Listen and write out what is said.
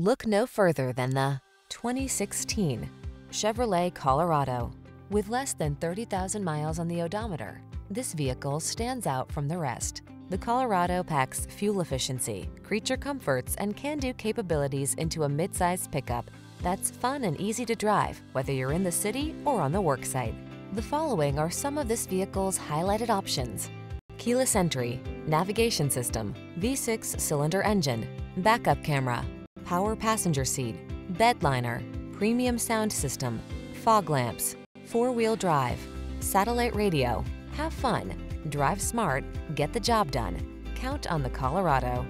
Look no further than the 2016 Chevrolet Colorado. With less than 30,000 miles on the odometer, this vehicle stands out from the rest. The Colorado packs fuel efficiency, creature comforts, and can-do capabilities into a midsize pickup that's fun and easy to drive, whether you're in the city or on the worksite. The following are some of this vehicle's highlighted options. Keyless entry, navigation system, V6 cylinder engine, backup camera, power passenger seat, bed liner, premium sound system, fog lamps, four-wheel drive, satellite radio. Have fun, drive smart, get the job done. Count on the Colorado.